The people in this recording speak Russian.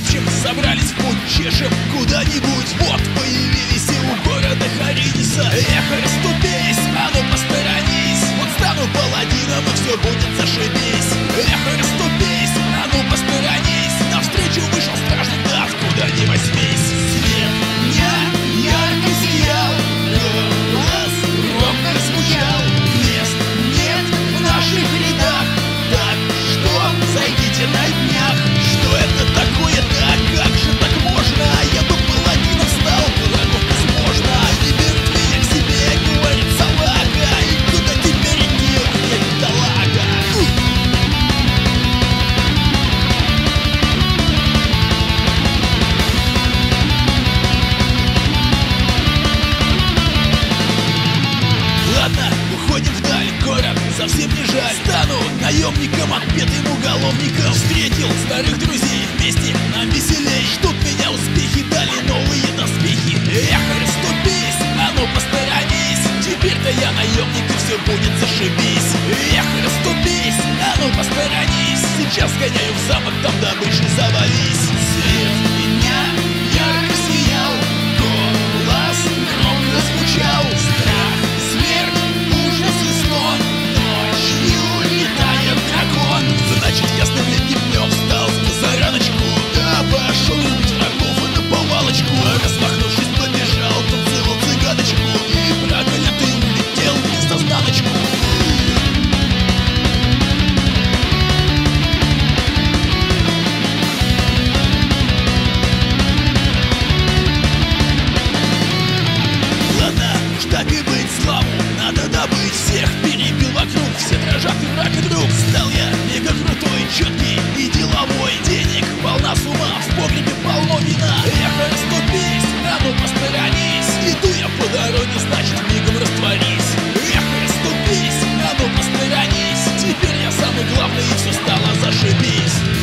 Молчим, собрались в путь, чешем куда-нибудь. Вот появились совсем не жаль. Стану наемником, отпетым уголовником. Встретил старых друзей, вместе нам веселей. Ждут меня успехи, дали новые доспехи. Эх, расступись, а ну посторонись. Теперь-то я наемник, и все будет зашибись. Эх, расступись, а ну посторонись. Сейчас гоняю в замок, там Свет так и быть славу Надо добыть всех, перебил вокруг Все дрожат и враг и друг. Стал я мега крутой, четкий и деловой. Денег волна с ума, в погребе полно вина. Эх, расступись, а ну посторонись Иду я по дороге, значит мигом растворись. Эх, расступись, а ну посторонись Теперь я самый главный и все стало зашибись.